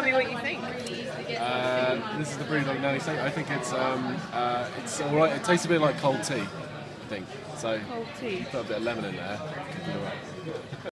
tell me what you think. Uh, this is the Brewdog like Steak. I think it's um, uh, it's all right. It tastes a bit like cold tea. I think so. Cold tea. Put a bit of lemon in there.